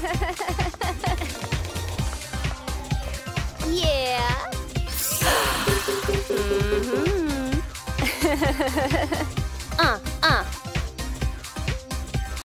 yeah. Mhm. uh.